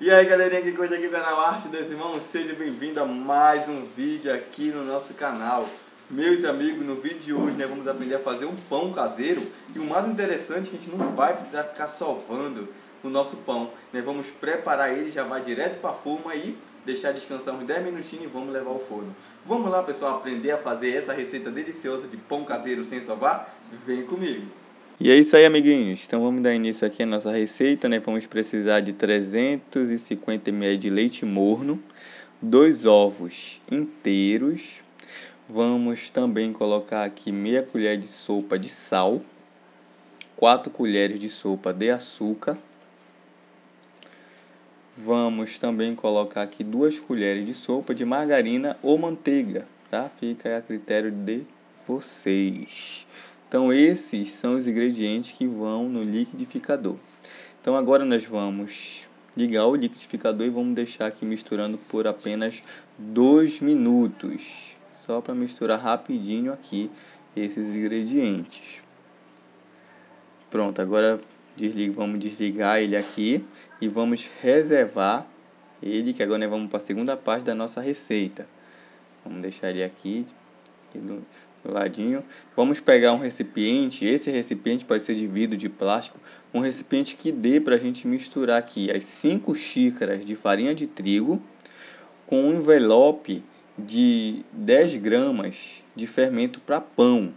E aí galerinha que curte aqui canal Arte dos Irmãos, seja bem-vindo a mais um vídeo aqui no nosso canal. Meus amigos, no vídeo de hoje né, vamos aprender a fazer um pão caseiro e o mais interessante é que a gente não vai precisar ficar sovando o nosso pão. Né? Vamos preparar ele, já vai direto para a forma e deixar descansar uns 10 minutinhos e vamos levar ao forno. Vamos lá pessoal, aprender a fazer essa receita deliciosa de pão caseiro sem sovar? Vem comigo! E é isso aí, amiguinhos. Então vamos dar início aqui à nossa receita, né? Vamos precisar de 350 ml de leite morno, dois ovos inteiros. Vamos também colocar aqui meia colher de sopa de sal, 4 colheres de sopa de açúcar. Vamos também colocar aqui duas colheres de sopa de margarina ou manteiga, tá? Fica a critério de vocês. Então esses são os ingredientes que vão no liquidificador. Então agora nós vamos ligar o liquidificador e vamos deixar aqui misturando por apenas 2 minutos. Só para misturar rapidinho aqui esses ingredientes. Pronto, agora vamos desligar ele aqui e vamos reservar ele, que agora nós vamos para a segunda parte da nossa receita. Vamos deixar ele aqui, ladinho. Vamos pegar um recipiente, esse recipiente pode ser de vidro, de plástico, um recipiente que dê para a gente misturar aqui as 5 xícaras de farinha de trigo com um envelope de 10 gramas de fermento para pão.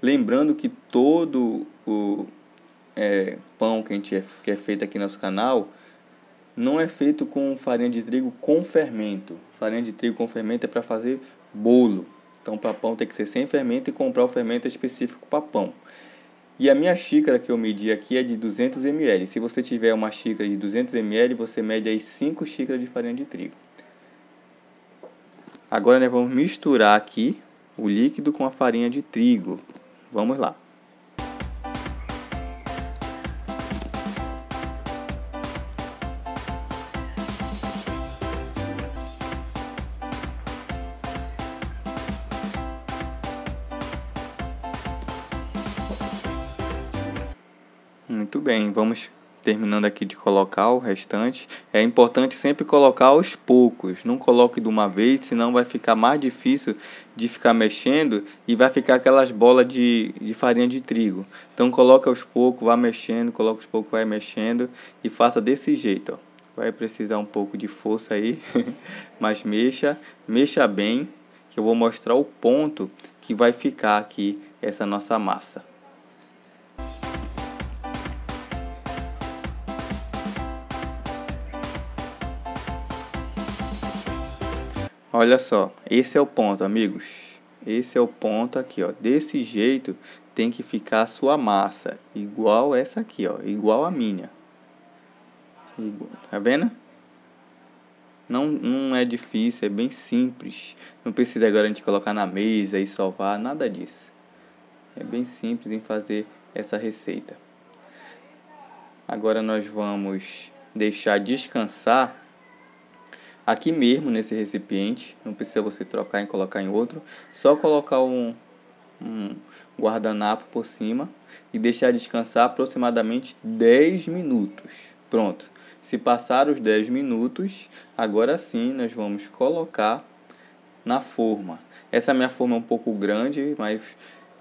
Lembrando que todo o é, pão que, a gente é, que é feito aqui no nosso canal não é feito com farinha de trigo com fermento. Farinha de trigo com fermento é para fazer bolo. Então, para pão tem que ser sem fermento e comprar o fermento específico para pão. E a minha xícara que eu medi aqui é de 200 ml. Se você tiver uma xícara de 200 ml, você mede aí 5 xícaras de farinha de trigo. Agora nós vamos misturar aqui o líquido com a farinha de trigo. Vamos lá. Muito bem, vamos terminando aqui de colocar o restante. É importante sempre colocar aos poucos, não coloque de uma vez, senão vai ficar mais difícil de ficar mexendo e vai ficar aquelas bolas de, de farinha de trigo. Então coloque aos poucos, vá mexendo, coloque aos poucos, vai mexendo e faça desse jeito, ó. Vai precisar um pouco de força aí, mas mexa, mexa bem, que eu vou mostrar o ponto que vai ficar aqui essa nossa massa. Olha só, esse é o ponto, amigos. Esse é o ponto aqui, ó. Desse jeito tem que ficar a sua massa, igual essa aqui, ó, igual a minha. Tá vendo? Não, não é difícil, é bem simples. Não precisa agora a gente colocar na mesa e sovar, nada disso. É bem simples em fazer essa receita. Agora nós vamos deixar descansar aqui mesmo nesse recipiente, não precisa você trocar e colocar em outro, só colocar um, um guardanapo por cima e deixar descansar aproximadamente 10 minutos. Pronto. Se passar os 10 minutos, agora sim nós vamos colocar na forma. Essa minha forma é um pouco grande, mas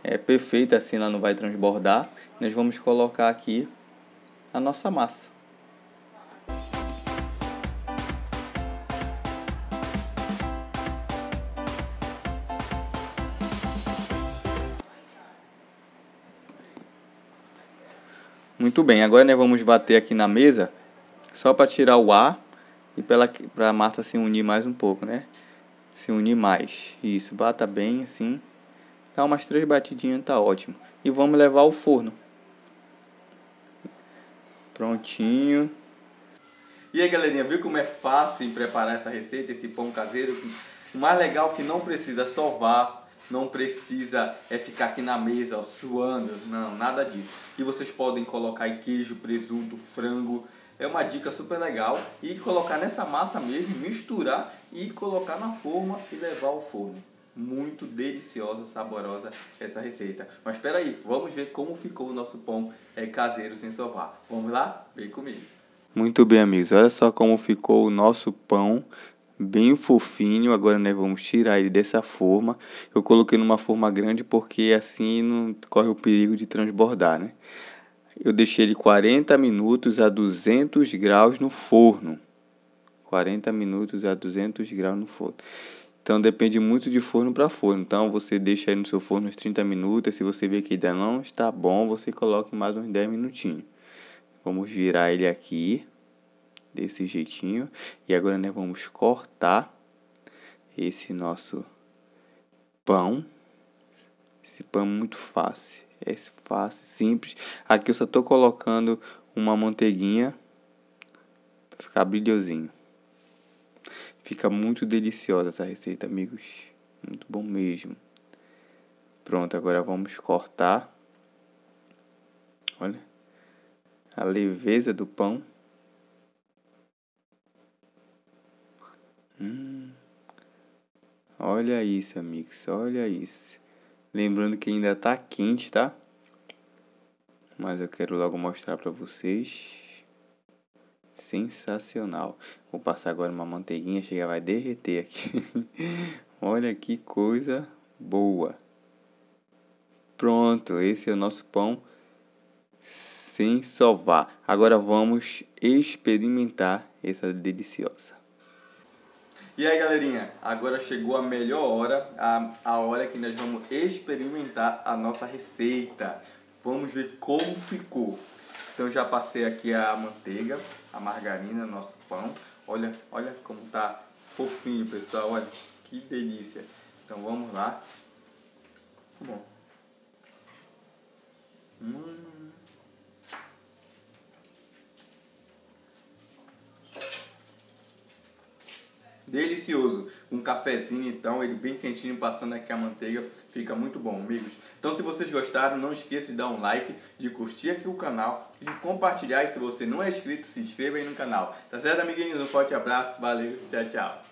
é perfeita assim, ela não vai transbordar. Nós vamos colocar aqui a nossa massa. Muito bem, agora nós vamos bater aqui na mesa só para tirar o ar e para a massa se unir mais um pouco, né? Se unir mais. Isso, bata bem assim. Dá umas três batidinhas, tá ótimo. E vamos levar ao forno. Prontinho. E aí, galerinha, viu como é fácil preparar essa receita, esse pão caseiro? O mais legal é que não precisa sovar, não precisa é ficar aqui na mesa ó, suando, não, nada disso. E vocês podem colocar queijo, presunto, frango, é uma dica super legal. E colocar nessa massa mesmo, misturar e colocar na forma e levar ao forno. Muito deliciosa, saborosa essa receita. Mas espera aí, vamos ver como ficou o nosso pão é, caseiro sem sovar. Vamos lá? Vem comigo. Muito bem, amigos. Olha só como ficou o nosso pão bem fofinho. Agora nós vamos tirar ele dessa forma. Eu coloquei numa forma grande porque assim não corre o perigo de transbordar, né? Eu deixei ele 40 minutos a 200 graus no forno. 40 minutos a 200 graus no forno. Então depende muito de forno para forno. Então você deixa aí no seu forno uns 30 minutos. Se você ver que ainda não está bom, você coloque mais uns 10 minutinhos. Vamos virar ele aqui desse jeitinho. E agora nós vamos cortar esse nosso pão. Esse pão é muito fácil. É fácil, simples. Aqui eu só estou colocando uma manteiguinha para ficar brilhosinho. Fica muito deliciosa essa receita, amigos. Muito bom mesmo. Pronto, agora vamos cortar. Olha a leveza do pão. Hum. Olha isso, amigos. Olha isso. Lembrando que ainda tá quente, tá? Mas eu quero logo mostrar para vocês. Sensacional. Vou passar agora uma manteiguinha, chega vai derreter aqui. Olha que coisa boa. Pronto, esse é o nosso pão sem sovar. Agora vamos experimentar essa deliciosa. E aí galerinha, agora chegou a melhor hora, a, a hora que nós vamos experimentar a nossa receita. Vamos ver como ficou. Então já passei aqui a manteiga, a margarina, nosso pão. Olha, olha como tá fofinho, pessoal. Olha que delícia. Então vamos lá. Bom. Delicioso. Um cafezinho, então, ele bem quentinho, passando aqui a manteiga, fica muito bom, amigos. Então, se vocês gostaram, não esqueça de dar um like, de curtir aqui o canal, de compartilhar. E se você não é inscrito, se inscreva aí no canal. Tá certo, amiguinhos? Um forte abraço, valeu, tchau, tchau.